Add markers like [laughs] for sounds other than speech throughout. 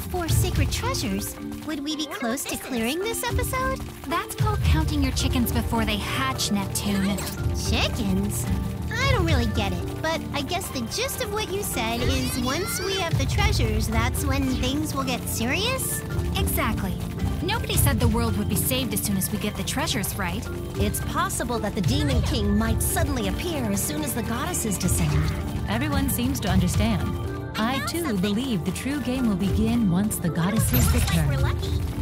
all four secret treasures, would we be close to clearing this episode? That's called counting your chickens before they hatch, Neptune. Chickens? I don't really get it, but I guess the gist of what you said is once we have the treasures, that's when things will get serious? Exactly. Nobody said the world would be saved as soon as we get the treasures right. It's possible that the Demon King might suddenly appear as soon as the goddesses descend. Everyone seems to understand. I too something. believe the true game will begin once the goddesses return.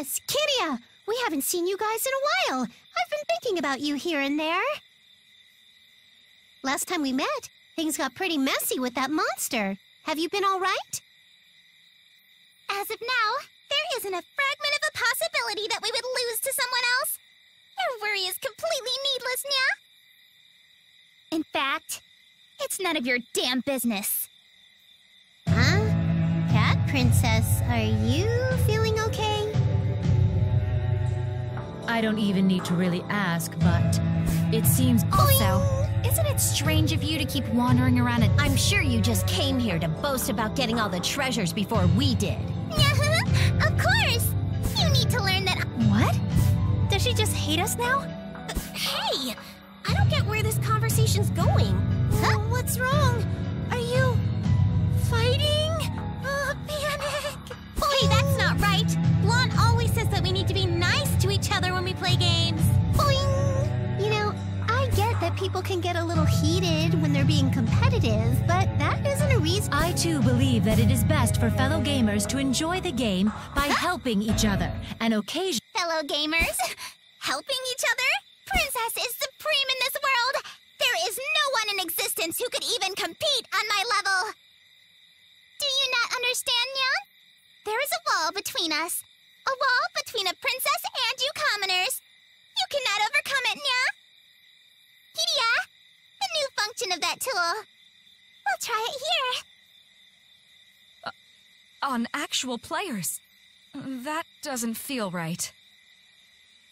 Princess, Kiria! We haven't seen you guys in a while. I've been thinking about you here and there. Last time we met, things got pretty messy with that monster. Have you been all right? As of now, there isn't a fragment of a possibility that we would lose to someone else. Your worry is completely needless, Nya. In fact, it's none of your damn business. Huh? Cat Princess, are you I don't even need to really ask, but it seems. Oh, also, isn't it strange of you to keep wandering around and I'm sure you just came here to boast about getting all the treasures before we did. [laughs] of course! You need to learn that. What? Does she just hate us now? Hey! I don't get where this conversation's going. Huh? What's wrong? Are you fighting? Oh, panic! Hey, that's not right! Blonde always says that we need to be nice to each other when we play games. Boing! You know, I get that people can get a little heated when they're being competitive, but that isn't a reason. I too believe that it is best for fellow gamers to enjoy the game by helping each other and occasionally. Fellow gamers, [laughs] helping each other? Princess is supreme in this world! There is no one in existence who could even compete on my level! Do you not understand, Nyan? There is a wall between us. A wall between a princess and you commoners. You cannot overcome it, Nya. Kiria, the new function of that tool. We'll try it here. Uh, on actual players. That doesn't feel right.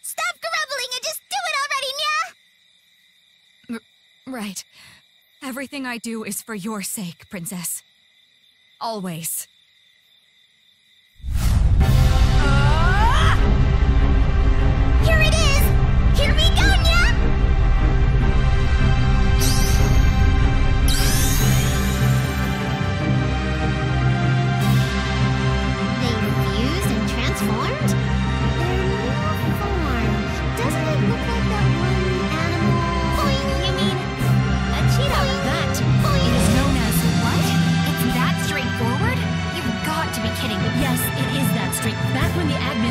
Stop grumbling and just do it already, Nya! Right. Everything I do is for your sake, Princess. Always.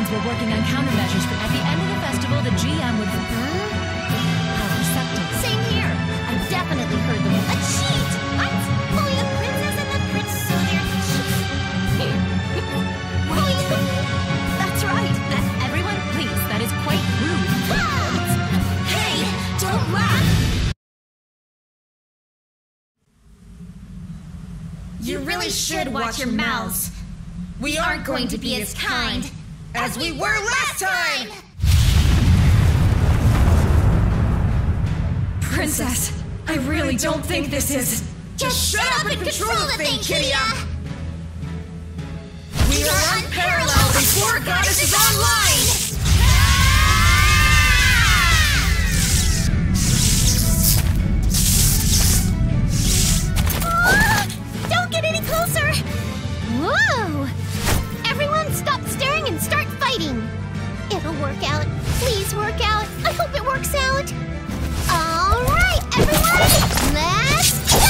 Admins were working on countermeasures, but at the end of the festival, the GM would. How receptive. Same here. I definitely heard the A cheat! What? Oh, the princess and the prince so they're Wait. That's right. That everyone, please. That is quite rude. Hey! Don't laugh! You really should watch your mouths. We aren't going to be as kind as we were last time! Princess, I really don't think this is. Just shut up and control the thing, Kiria! We are unparalleled and four goddesses online! Ah! Don't get any closer! Whoa! Work out. Please work out. I hope it works out. All right, everyone! Let's go!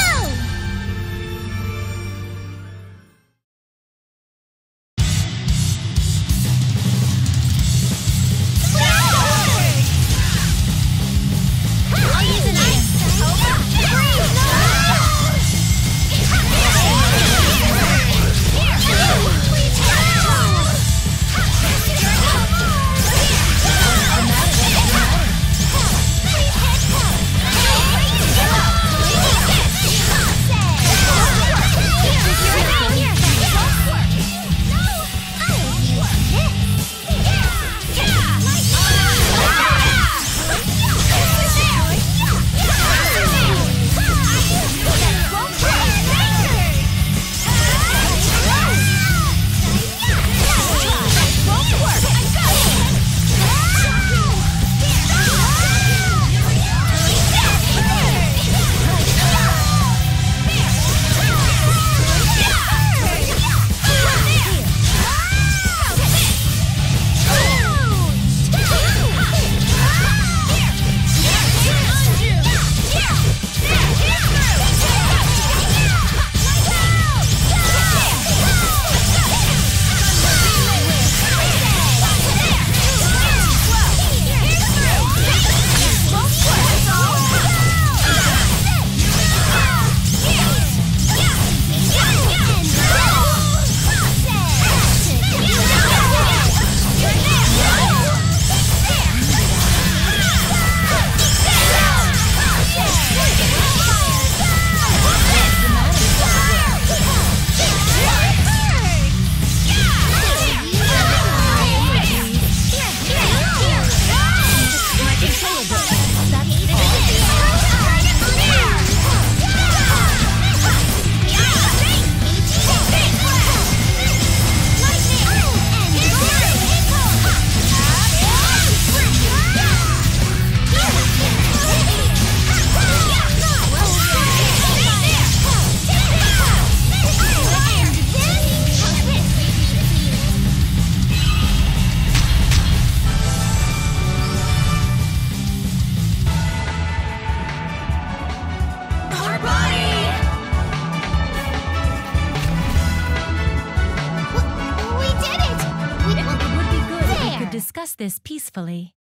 This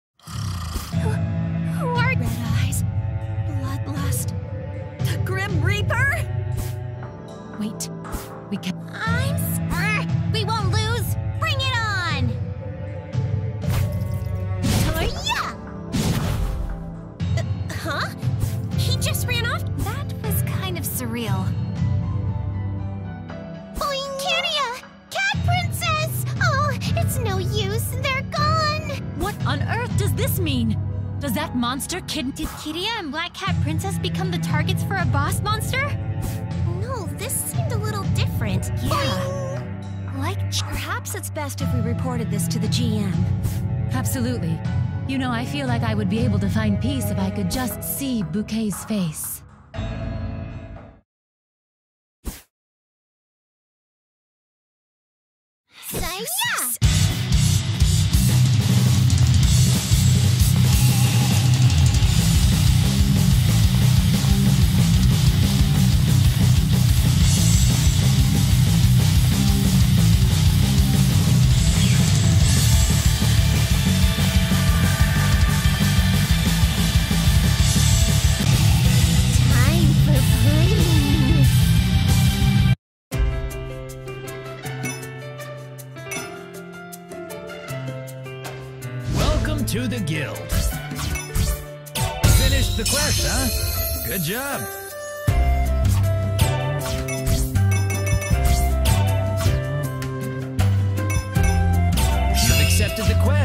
kid? Did Kiria and Black Cat Princess become the targets for a boss monster? No, this seemed a little different. Yeah. Oh, like, perhaps it's best if we reported this to the GM. Absolutely. You know, I feel like I would be able to find peace if I could just see Bouquet's face. Hiya! Time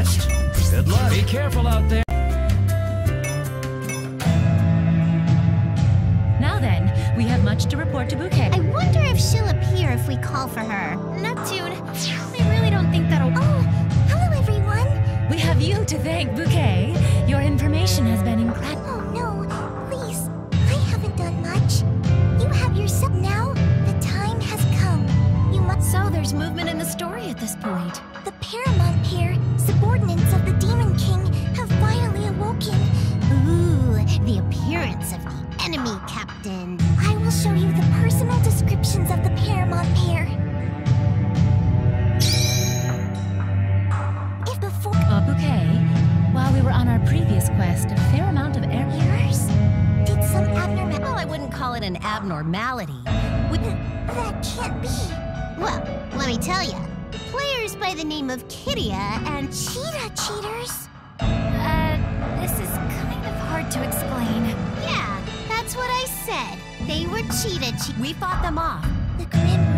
accepted the quest. Good luck. Be careful out there. Now then, we have much to report to Bouquet. I wonder if she'll appear if we call for her. Tell you. Players by the name of Kiria and Cheetah Cheaters. Uh, this is kind of hard to explain. Yeah, that's what I said. They were Cheetah Cheaters. We fought them off. The Grim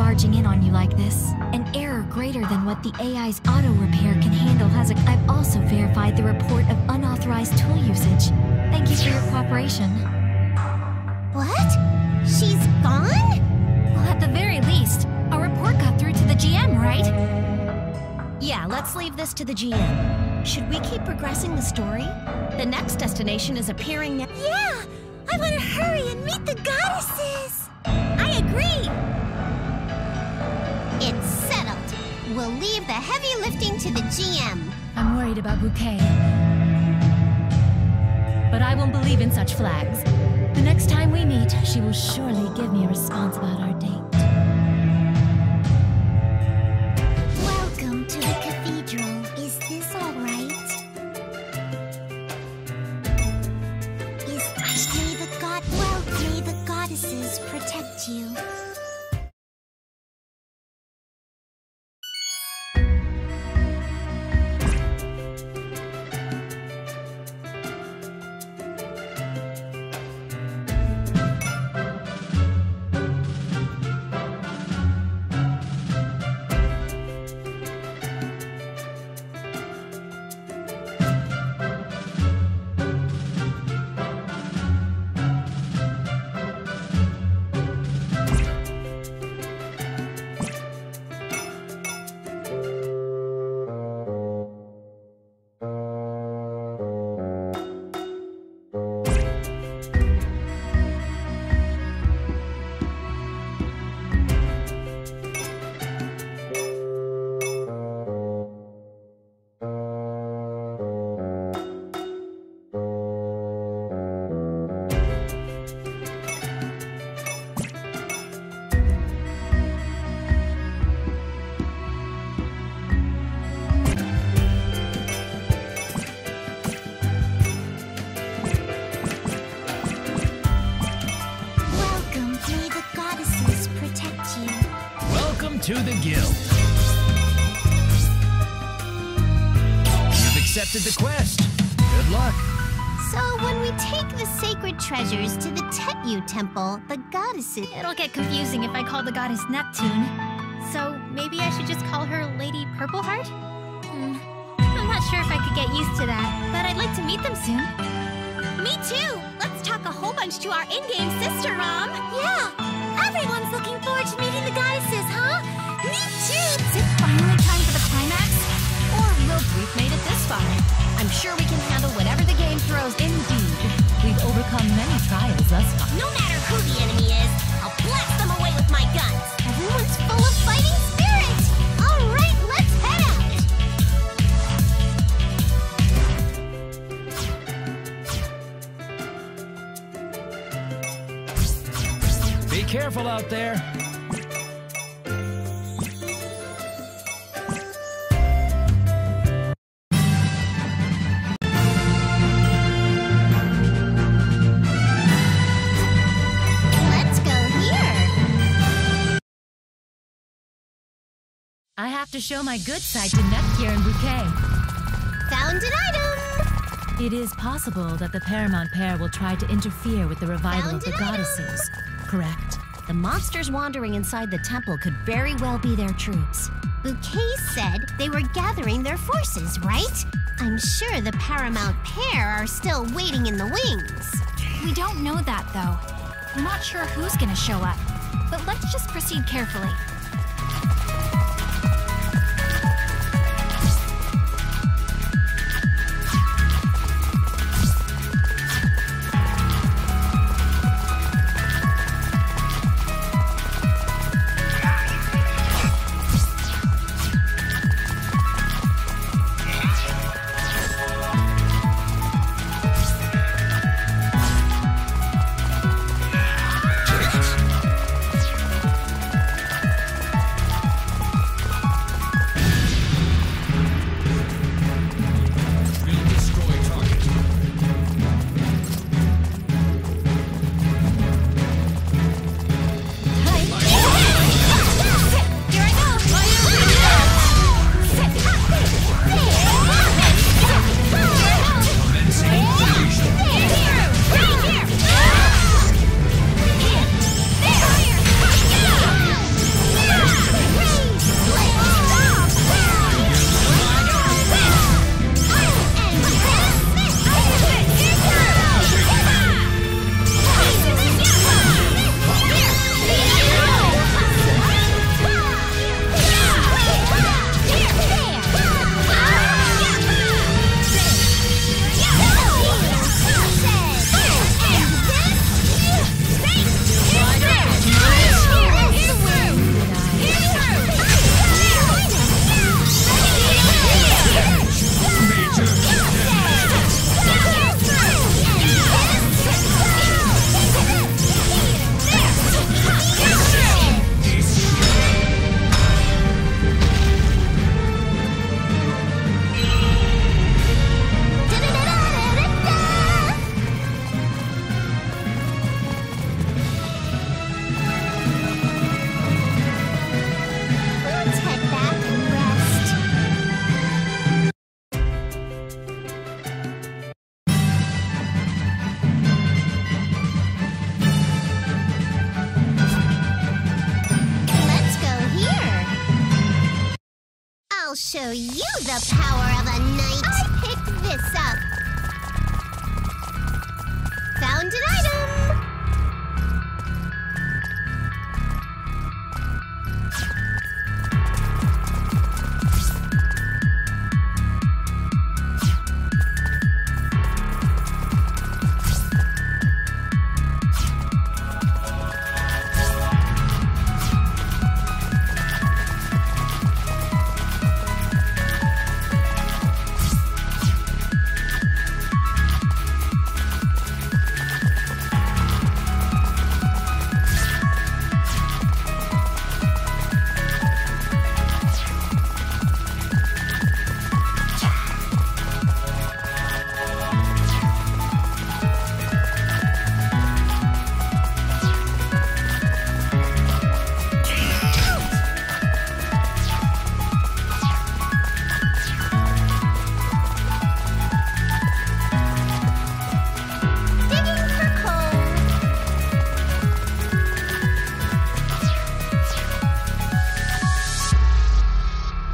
barging in on you like this. An error greater than what the AI's auto repair can handle has. i I've also verified the report of unauthorized tool usage. Thank you for your cooperation. What? She's gone? Well, at the very least, our report got through to the GM, right? Yeah, let's leave this to the GM. Should we keep progressing the story? The next destination is appearing now. Yeah! I want to hurry and meet the goddesses! I agree! It's settled. We'll leave the heavy lifting to the GM. I'm worried about Bouquet. But I won't believe in such flags. The next time we meet, she will surely give me a response about our accepted the quest. Good luck. So when we take the sacred treasures to the Tetyu temple, the goddesses... It'll get confusing if I call the goddess Neptune. So maybe I should just call her Lady Purpleheart? Hmm. I'm not sure if I could get used to that, but I'd like to meet them soon. Me too! Let's talk a whole bunch to our in-game sister, Mom! Yeah, everyone's looking forward to meeting the goddesses, made it this far. I'm sure we can handle whatever the game throws. Indeed. We've overcome many trials thus far. No matter who the enemy is, I'll blast them away with my guns! Everyone's full of fighting spirit! All right, let's head out! Be careful out there. I have to show my good side to Nepgear and Bouquet. Found an item! It is possible that the Paramount pair will try to interfere with the revival of the an item. goddesses. Correct. The monsters wandering inside the temple could very well be their troops. Bouquet said they were gathering their forces, right? I'm sure the Paramount pair are still waiting in the wings. We don't know that, though. We're not sure who's gonna show up. But let's just proceed carefully.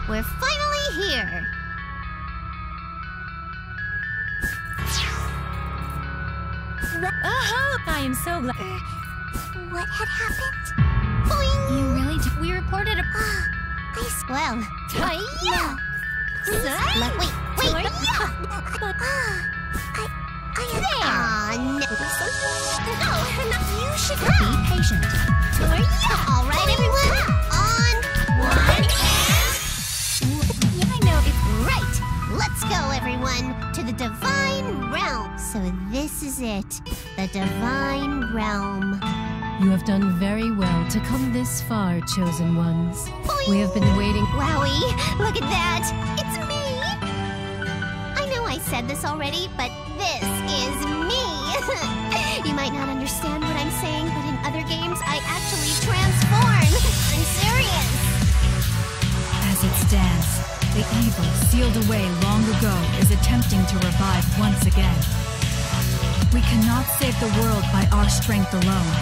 We're finally here! Oh, I am so glad. Uh, what had happened? Boing! You really did. We reported a. Uh, I well. [laughs] Hiya! No. Wait, wait! Hiya! But. Uh, I. I am. There! Aw, no. No, [laughs] you should. Be patient. Hiya! Alright, everyone! On the divine realm. So this is it, the divine realm. you have done very well to come this far, chosen ones. We have been waiting. Wowie! Look at that! It's me! I know I said this already, but this is me! [laughs] you might not understand what I'm saying, but in other games, I actually transform! Evil sealed away long ago is attempting to revive once again. We cannot save the world by our strength alone.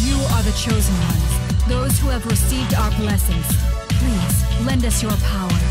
You are the chosen ones, those who have received our blessings. Please, lend us your power.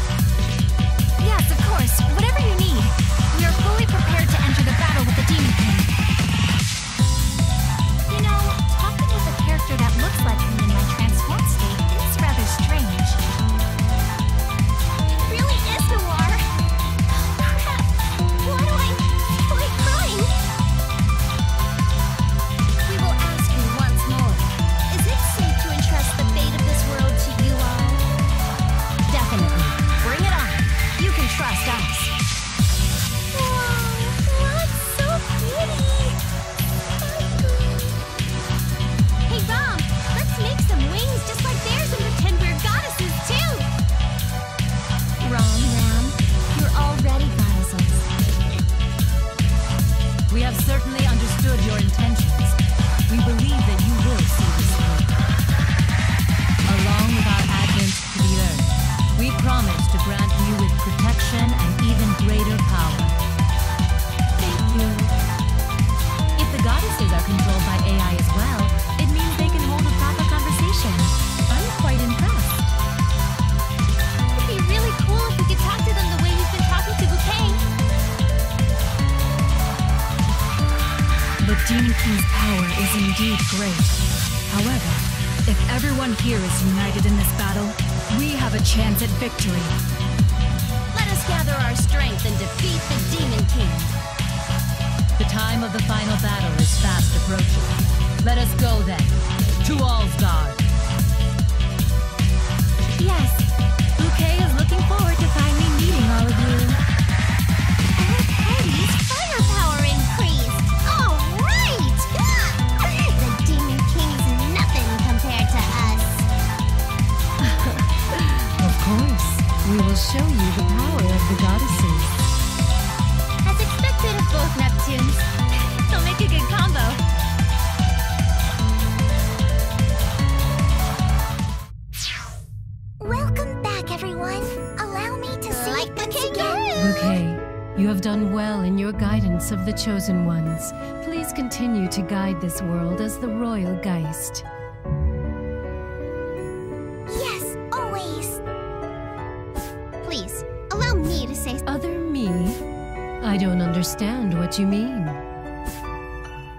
Chance at victory. Let us gather our strength and defeat the Demon King. The time of the final battle is fast approaching. Let us go then. To Allsgard. This world as the royal Geist. Yes, always. Please allow me to say. Other me? I don't understand what you mean.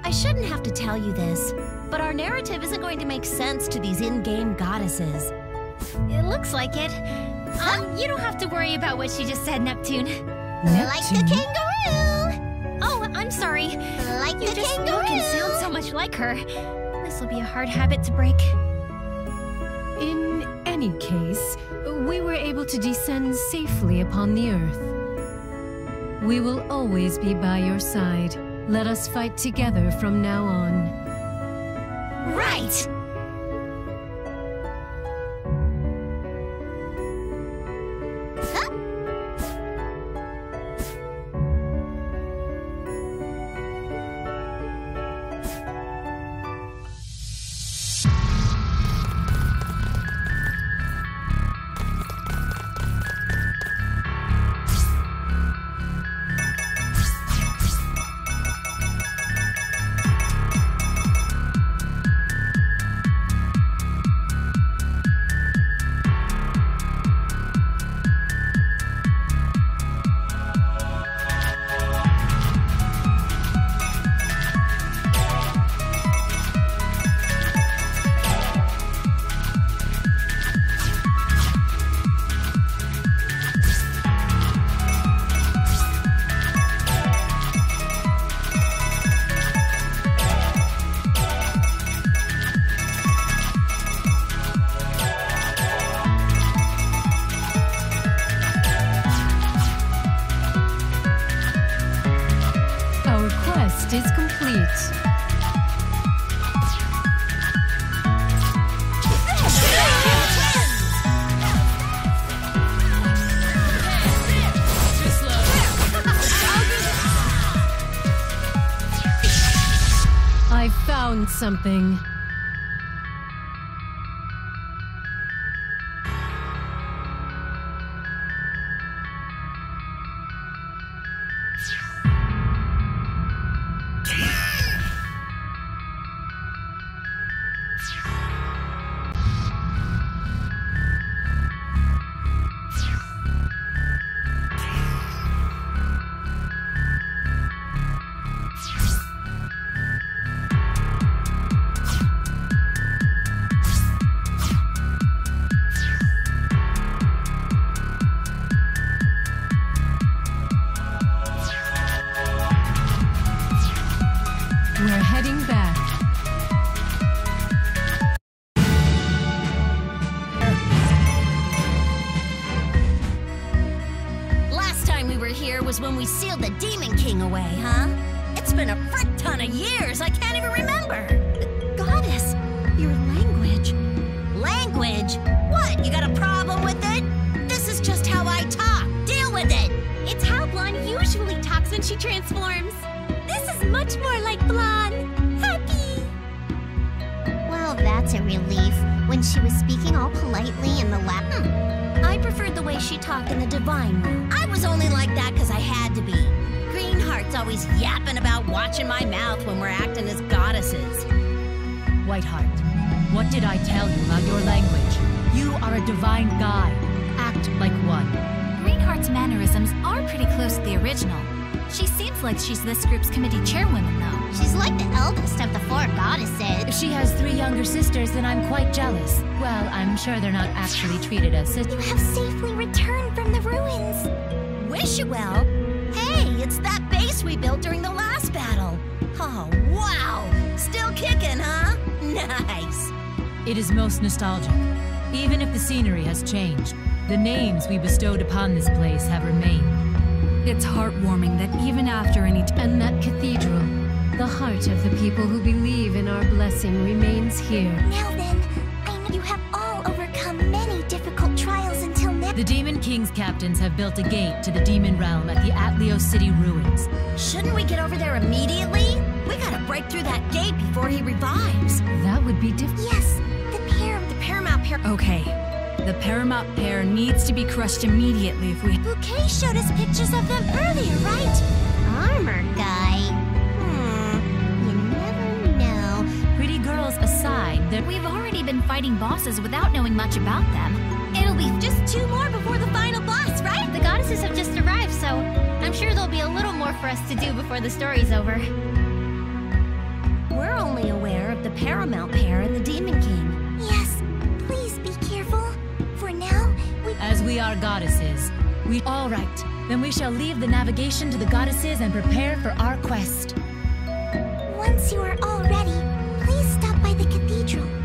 I shouldn't have to tell you this, but our narrative isn't going to make sense to these in-game goddesses. It looks like it. Um, you don't have to worry about what she just said, Neptune. Neptune? Like the kangaroo. Oh, I'm sorry. Like You the kangaroo. Much like her. This will be a hard habit to break. In any case, we were able to descend safely upon the earth. We will always be by your side. Let us fight together from now on. Right. Well, that's a relief. When she was speaking all politely in the lap. Hmm. I preferred the way she talked in the divine room. I was only like that because I had to be. Greenheart's always yapping about watching my mouth when we're acting as goddesses. Whiteheart, what did I tell you about your language? You are a divine guide. Act like one. Greenheart's mannerisms are pretty close to the original. She seems like she's this group's committee chairwoman, though. She's like the eldest of the four goddesses. If she has three younger sisters, then I'm quite jealous. Well, I'm sure they're not actually treated as sisters. You have safely returned from the ruins. Wish you well. Hey, it's that base we built during the last battle. Oh, wow. Still kicking, huh? [laughs] Nice. It is most nostalgic. Even if the scenery has changed, the names we bestowed upon this place have remained. It's heartwarming that even after any And that cathedral, the heart of the people who believe in our blessing, remains here. Now then, I know you have all overcome many difficult trials until now. The Demon King's captains have built a gate to the demon realm at the Atleo City ruins. Shouldn't we get over there immediately? We gotta break through that gate before he revives. That would be difficult. Yes, the pair The Paramount Pair. Okay. The Paramount pair needs to be crushed immediately if we. Bouquet showed us pictures of them earlier, right? Armor We've already been fighting bosses without knowing much about them. It'll be just two more before the final boss, right? The goddesses have just arrived, so I'm sure there'll be a little more for us to do before the story's over. We're only aware of the Paramount Pair and the Demon King. Yes, please be careful. For now, we. as we are goddesses. We all right. Then we shall leave the navigation to the goddesses and prepare for our quest. Once you are all ready, please stop by the cathedral.